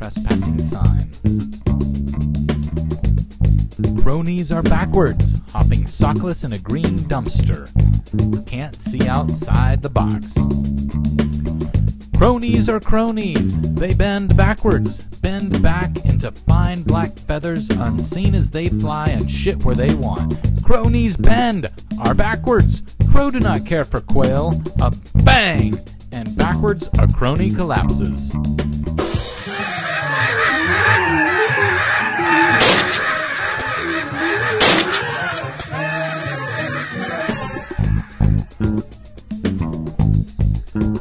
trespassing sign. Cronies are backwards, hopping sockless in a green dumpster. Can't see outside the box. Cronies are cronies. They bend backwards, bend back into fine black feathers, unseen as they fly and shit where they want. Cronies bend, are backwards. Crow do not care for quail. A bang! And backwards, a crony collapses.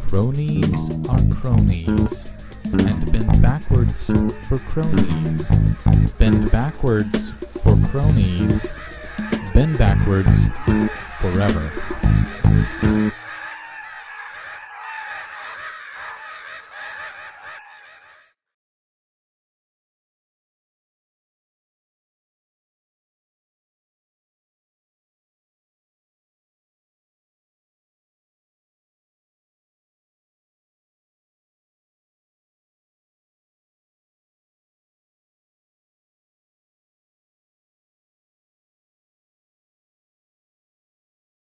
Cronies are cronies, and bend backwards for cronies. Bend backwards for cronies. Bend backwards forever.